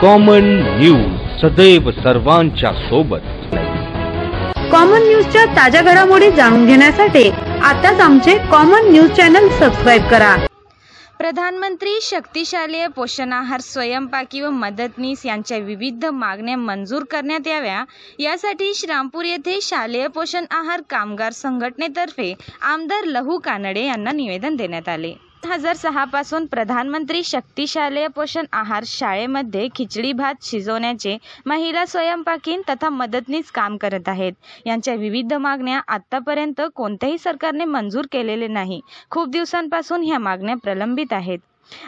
Common news सदैव सर्वांच्या सोबत. कॉमन न्यूजच्या ताज्या घडामोडी जाणून घेण्यासाठी आताच आमचे कॉमन न्यूज चॅनल सबस्क्राईब करा. प्रधानमंत्री शक्तिशाली पोषण आहार स्वयंपाकी व मदतनीस यांच्या विविध मागण्या मंजूर करण्यात याव्या. यासाठी श्रामपूर येथे शालेय पोषण आहार कामगार संघटनेतर्फे आमदार लहू कानडे यांना निवेदन देण्यात आले. दोन हजार सहा पासून प्रधानमंत्री शक्तिशालेय पोषण आहार शाळेमध्ये खिचडी भात शिजवण्याचे महिला स्वयंपाकीन तथा मदतनीस काम करत आहेत. यांच्या विविध मागण्या आतापर्यंत कोणत्याही सरकारने मंजूर केलेले नाही. खूप दिवसांपासून ह्या मागण्या प्रलंबित आहेत.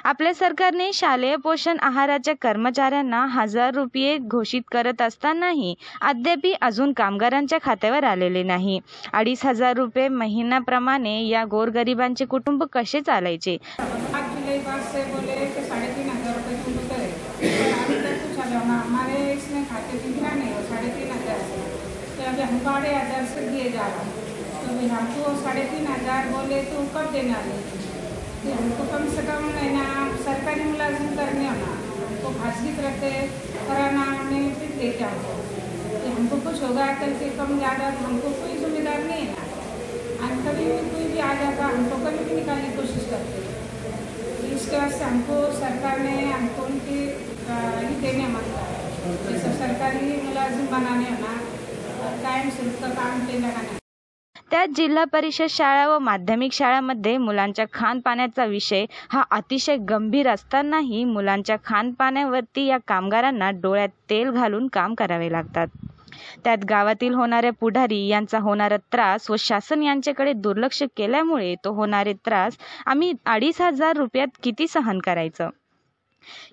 आपल्या सरकारने शालेय पोषण आहाराच्या कर्मचाऱ्यांना हजार रुपये घोषित करत असतानाही अद्यापी अजून कामगारांच्या खात्यावर आलेले नाही. अडीच हजार रुपये महिन्याप्रमाणे या गोरगरिबांचे कुटुंब कसे चालायचे? हज़ार हमको साढ़े तीन हज़ार बोले तो कब देने तो हमको कम से कम ना, सरकारी मुलाजिम करने होना हमको खासगी करते कराना में फिर देते हमको तो हमको कुछ होगा कल के कम ज़्यादा तो हमको कोई जिम्मेदार नहीं है ना। और कभी भी कोई भी आ जाता, हमको कभी भी निकालने की कोशिश करते। हैं इसके वास्ते हमको सरकार ने, हमको उनकी देने मांगा। है जैसे सरकारी मुलाजिम बनाने होना कायम शुल्क का काम पे लगाना त्यात जिल्हा परिषद शाळा व माध्यमिक शाळांमध्ये मुलांच्या खानपाण्याचा विषय हा अतिशय गंभीर असतानाही मुलांच्या खानपाण्यावरती या कामगारांना डोळ्यात तेल घालून काम करावे लागतात. त्यात गावातील होणाऱ्या पुढारी यांचा होणारा त्रास व शासन यांच्याकडे दुर्लक्ष केल्यामुळे तो होणारे त्रास आम्ही अडीच हजार रुपयात किती सहन करायचं?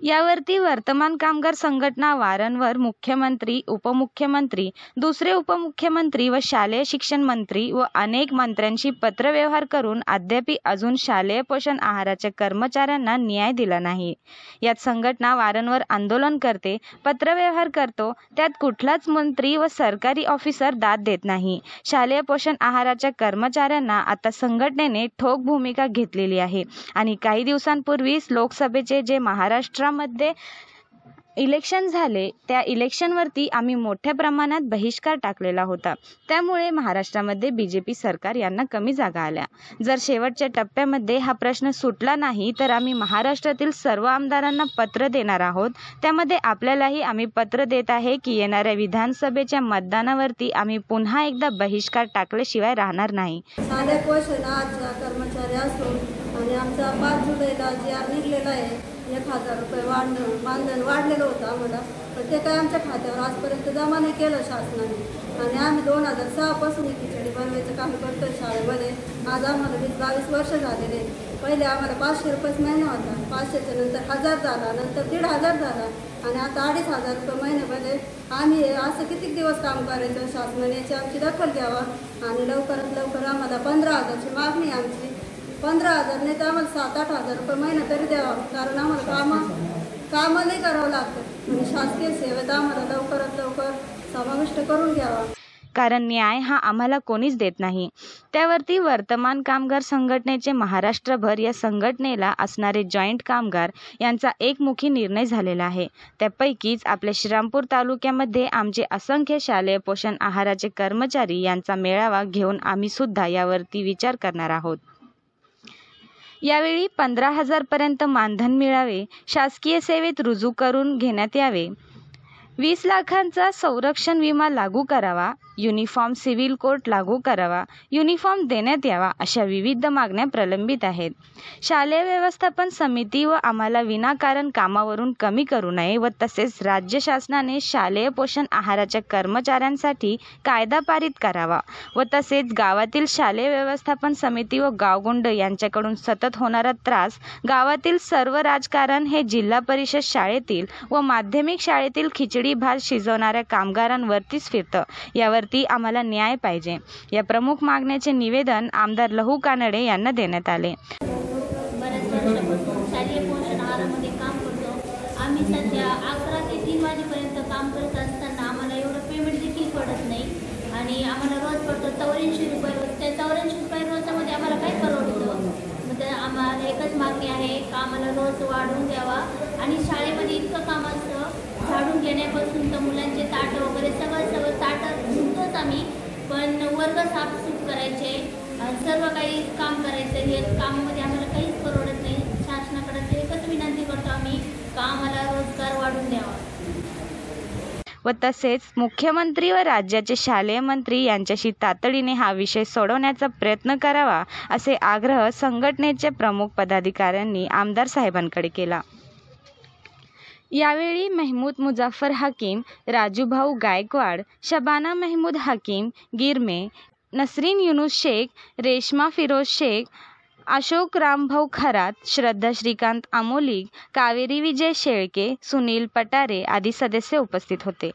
यावरती वर्तमान कामगार संघटना वारंवार मुख्यमंत्री उपमुख्यमंत्री दुसरे उपमुख्यमंत्री व शालेय शिक्षण मंत्री व अनेक मंत्र्यांशी पत्रव्यवहार करून अद्यापी अजून शालेय पोषण आहाराच्या कर्मचाऱ्यांना न्याय दिला नाही. यात संघटना वारंवार आंदोलन करते पत्रव्यवहार करतो त्यात कुठलाच मंत्री व सरकारी ऑफिसर दाद देत नाही. शालेय पोषण आहाराच्या कर्मचाऱ्यांना आता संघटनेने ठोक भूमिका घेतलेली आहे आणि काही दिवसांपूर्वीच लोकसभेचे जे महाराष्ट्रामध्ये इलेक्शन झाले त्या इलेक्शनवरती आम्ही मोठ्या प्रमाणात बहिष्कार टाकलेला होता. त्यामुळे महाराष्ट्रामध्ये बी जे पी सरकार यांना कमी जागा आल्या. जर शेवटच्या टप्प्यामध्ये हा प्रश्न सुटला नाही तर आम्ही महाराष्ट्रातील सर्व आमदारांना पत्र देणार आहोत. त्यामध्ये आपल्यालाही आम्ही पत्र देत आहे की येणाऱ्या विधानसभेच्या मतदानावरती आम्ही पुन्हा एकदा बहिष्कार टाकल्याशिवाय राहणार नाही. आणि आमचा पाच जुलैला जे निघलेला आहे एक हजार रुपये वाढणं मानधन वाढलेलं होतं आम्हाला. पण ते काय आमच्या खात्यावर आजपर्यंत जमा नाही केलं शासनाने. आणि आम्ही दोन हजार सहापासून ही खिचडी बनवायचं काम करतो शाळेमध्ये. आज आम्हाला वीस बावीस वर्ष झालेले पहिले आम्हाला पाचशे रुपयेच महिना होता. पाचशेच्या नंतर हजार झाला नंतर दीड हजार झाला आणि आता अडीच हजार रुपये महिन्यामध्ये आम्ही असं कितीक दिवस काम करायचं? शासनाने याची आमची दखल घ्यावा आणि लवकरात लवकर आम्हाला पंधरा हजारची मागणी आमची पंधरा हजार नाही तर आम्हाला सात आठ हजार रुपये महिना तरी द्यावा. कारण आम्हाला कामं कामं नाही करावं लागतं. आणि शासकीय सेवेत आम्हाला लवकरात लवकर समाविष्ट करून घ्यावा. कारण न्याय हा आम्हाला कोणीच देत नाही. त्यावरती वर्तमान कामगार संघटनेचे महाराष्ट्रभर या संघटनेला असणारे जॉईंट कामगार यांचा एकमुखी निर्णय झालेला आहे. त्यापैकीच आपल्या श्रीरामपूर तालुक्यामध्ये आमचे असंख्य शालेय पोषण आहाराचे कर्मचारी यांचा मेळावा घेऊन आम्ही सुद्धा यावरती विचार करणार आहोत. यावेळी पंधरा हजारपर्यंत मानधन मिळावे शासकीय सेवेत रुजू करून घेण्यात यावे. वीस लाखांचा संरक्षण विमा लागू करावा युनिफॉर्म सिव्हिल कोड लागू करावा युनिफॉर्म देण्यात यावा अशा विविध मागण्या प्रलंबित आहेत. शालेय व्यवस्थापन समिती व आम्हाला विनाकारण कामावरून कमी करू नये व तसेच राज्य शासनाने शालेय पोषण आहाराच्या कर्मचाऱ्यांसाठी कायदा पारित करावा व तसेच गावातील शालेय व्यवस्थापन समिती व गावगुंड यांच्याकडून सतत होणारा त्रास गावातील सर्व राजकारण हे जिल्हा परिषद शाळेतील व माध्यमिक शाळेतील खिचडी भात शिजवणाऱ्या कामगारांवरतीच फिरतं. यावर वरती आम्हाला न्याय पाहिजे. या प्रमुख मागण्याचे निवेदन आमदार लहू कानडे यांना देण्यात आले. पोषण आहारामध्ये काम करतो. आम्ही सध्या अकरा ते तीन वाजेपर्यंत काम करत असताना आम्हाला एवढं पेमेंट देखील पडत नाही. आणि आम्हाला रोज पडतो चौऱ्याऐंशी रुपये रोज. त्या चौऱ्याऐंशी रुपये रोजामध्ये आम्हाला काय परवडतं? मग तर आम्हाला एकच मागणी आहे का आम्हाला रोज वाढवून द्यावा? आणि शाळेमध्ये इतकं काम असतं घेण्यापासून तर मुलांचे ताटं वगैरे सगळं सगळं ताटं धुतोच आम्ही. पण वर्ग साफसूफ करायचे. सर्व काही काम करायचं. हे कामामध्ये आम्हाला काहीच परवडत नाही. शासनाकडे ते एकच विनंती करतो आम्ही का आम्हाला रोजगार वाढून द्यावा. व तसेच मुख्यमंत्री व राज्याचे शालेय मंत्री यांच्याशी तातडीने हा विषय सोडवण्याचा प्रयत्न करावा असे आग्रह संघटनेचे प्रमुख पदाधिकाऱ्यांनी आमदार साहेबांकडे केला. यावेळी महमूद मुजाफर हकीम राजूभाऊ गायकवाड शबाना महमूद हकीम गिरमे नसरीन युनुस शेख रेश्मा फिरोज शेख अशोक रामभाऊ खरात श्रद्धा श्रीकांत आमोलिक कावेरी विजय शेळके सुनील पटारे आदी सदस्य उपस्थित होते.